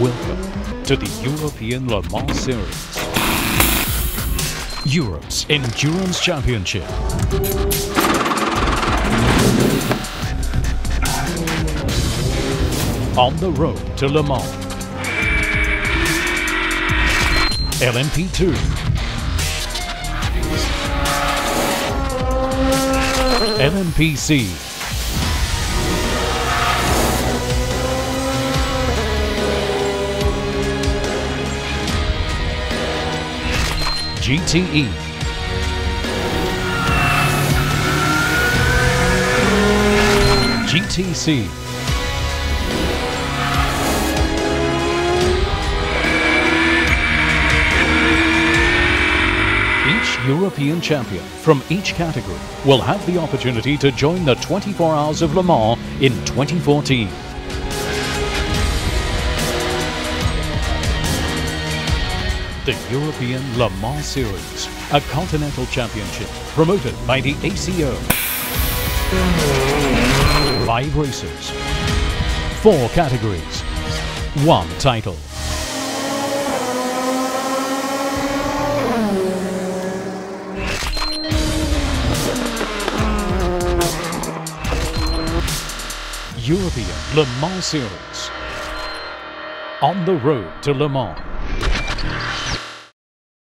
to the European Le Mans Series. Europe's Endurance Championship. On the road to Le Mans. LMP2. LMPC. GTE. GTC. Each European champion from each category will have the opportunity to join the 24 Hours of Le Mans in 2014. The European Le Mans Series, a continental championship promoted by the ACO. Five races, four categories, one title. European Le Mans Series. On the road to Le Mans.